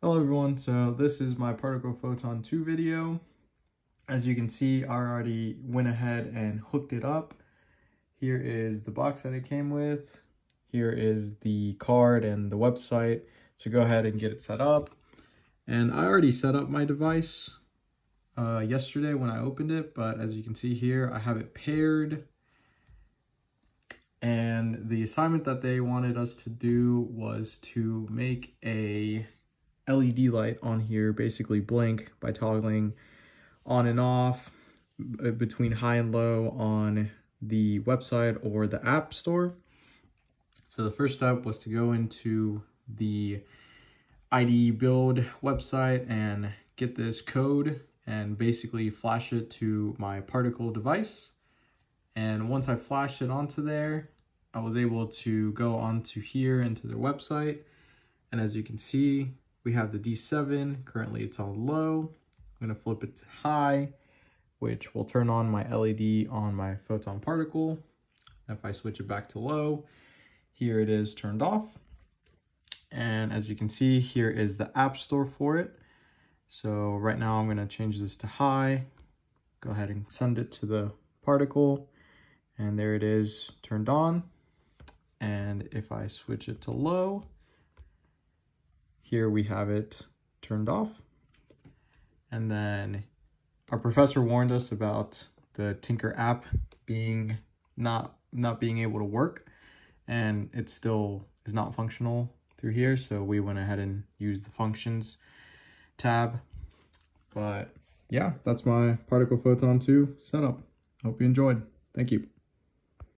Hello everyone, so this is my Particle Photon 2 video. As you can see, I already went ahead and hooked it up. Here is the box that it came with. Here is the card and the website to go ahead and get it set up. And I already set up my device uh, yesterday when I opened it, but as you can see here, I have it paired. And the assignment that they wanted us to do was to make a LED light on here basically blink by toggling on and off uh, between high and low on the website or the app store. So the first step was to go into the IDE build website and get this code and basically flash it to my particle device. And once I flashed it onto there, I was able to go onto here into their website. And as you can see, we have the D7, currently it's on low. I'm gonna flip it to high, which will turn on my LED on my photon particle. If I switch it back to low, here it is turned off. And as you can see, here is the app store for it. So right now I'm gonna change this to high, go ahead and send it to the particle, and there it is turned on. And if I switch it to low, here we have it turned off. And then our professor warned us about the Tinker app being not not being able to work and it still is not functional through here. So we went ahead and used the functions tab. But yeah, that's my particle photon 2 setup. Hope you enjoyed. Thank you.